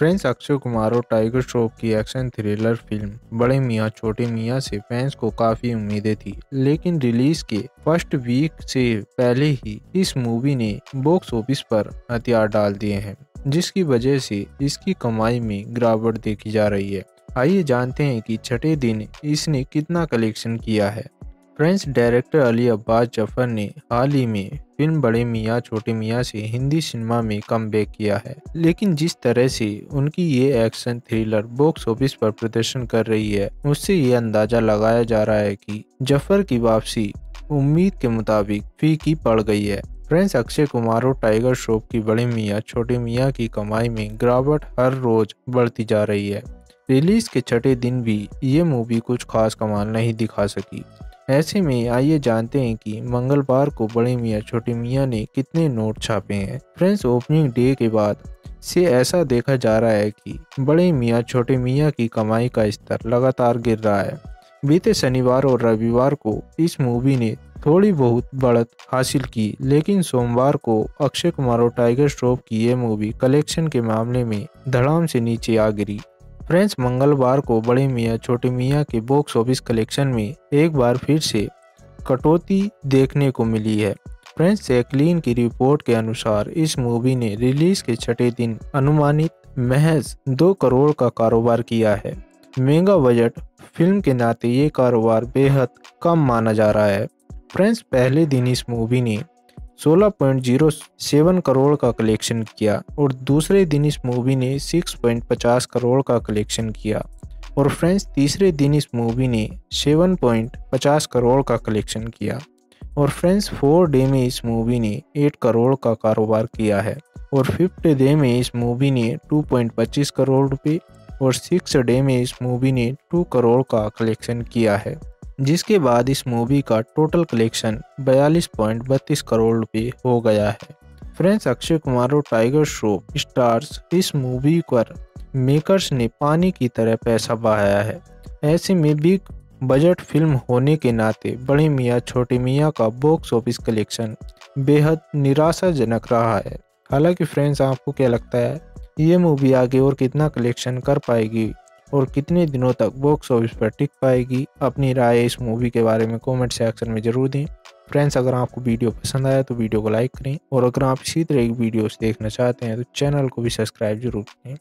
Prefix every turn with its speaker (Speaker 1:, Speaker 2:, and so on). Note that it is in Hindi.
Speaker 1: फ्रेंड्स अक्षय कुमार और टाइगर श्रॉफ की एक्शन थ्रिलर फ़िल्म बड़े मियाँ, छोटे मियाँ से फैंस को काफ़ी उम्मीदें थी। लेकिन रिलीज़ के फ़र्स्ट वीक से पहले ही इस मूवी ने बॉक्स ऑफ़िस पर हथियार डाल दिए हैं, जिसकी वजह से इसकी कमाई में गिरावट देखी जा रही है। आइए जानते हैं कि छठे दिन इसने कितना कलेक्शन किया है। फ्रेंच डायरेक्टर अली अब्बास ज़फ़र ने हाल ही में फ़िल्म बड़े मियाँ, छोटे मियाँ से हिंदी सिनेमा में कम किया है। लेकिन जिस तरह से उनकी ये एक्शन थ्रिलर बॉक्स ऑफ़िस पर प्रदर्शन कर रही है, उससे ये अंदाज़ा लगाया जा रहा है कि ज़फ़र की वापसी उम्मीद के मुताबिक फीकी पड़ गई है। फ्रेंड्स अक्षय कुमार और टाइगर श्रॉफ की बड़े मियाँ, छोटे मियाँ की कमाई में गिरावट हर रोज बढ़ती जा रही है। रिलीज़ के छठे दिन भी ये मूवी कुछ खास कमाल नहीं दिखा सकी। ऐसे में आइए जानते हैं कि मंगलवार को बड़े मियाँ, छोटे मियाँ ने कितने नोट छापे हैं। फ्रेंड्स, ओपनिंग डे के बाद से ऐसा देखा जा रहा है कि बड़े मियाँ, छोटे मियाँ की कमाई का स्तर लगातार गिर रहा है। बीते शनिवार और रविवार को इस मूवी ने थोड़ी बहुत बढ़त हासिल की, लेकिन सोमवार को अक्षय कुमार और टाइगर श्रॉफ की ये मूवी कलेक्शन के मामले में धड़ाम से नीचे आ गिरी। फ्रेंड्स मंगलवार को बड़े मियाँ, छोटे मियाँ के बॉक्स ऑफ़िस कलेक्शन में एक बार फिर से कटौती देखने को मिली है। फ्रेंड्स सैकलिन की रिपोर्ट के अनुसार इस मूवी ने रिलीज़ के छठे दिन अनुमानित महज दो करोड़ का कारोबार किया है। मेगा बजट फ़िल्म के नाते ये कारोबार बेहद कम माना जा रहा है। फ्रेंड्स पहले दिन इस मूवी ने 16.07 करोड़ का कलेक्शन किया और दूसरे दिन इस मूवी ने 6.50 करोड़ का कलेक्शन किया और फ्रेंड्स, तीसरे दिन इस मूवी ने 7.50 करोड़ का कलेक्शन किया और फ्रेंड्स, फोर डे में इस मूवी ने 8 करोड़ का कारोबार किया है और फिफ्थ डे में इस मूवी ने 2.25 करोड़ रुपए और सिक्स डे में इस मूवी ने 2 करोड़ का कलेक्शन किया है। जिसके बाद इस मूवी का टोटल कलेक्शन बयालीस पॉइंट बत्तीस करोड़ रुपये हो गया है। फ्रेंड्स अक्षय कुमार और टाइगर श्रॉफ स्टार्स इस मूवी पर मेकर्स ने पानी की तरह पैसा बहाया है। ऐसे में बिग बजट फ़िल्म होने के नाते बड़े मियाँ, छोटे मियाँ का बॉक्स ऑफ़िस कलेक्शन बेहद निराशाजनक रहा है। हालाँकि फ्रेंड्स आपको क्या लगता है, ये मूवी आगे और कितना कलेक्शन कर पाएगी? और कितने दिनों तक बॉक्स ऑफ़िस पर टिक पाएगी, अपनी राय इस मूवी के बारे में कमेंट सेक्शन में ज़रूर दें। फ्रेंड्स अगर आपको वीडियो पसंद आया तो वीडियो को लाइक करें और अगर आप इसी तरह की वीडियोस देखना चाहते हैं तो चैनल को भी सब्सक्राइब ज़रूर करें।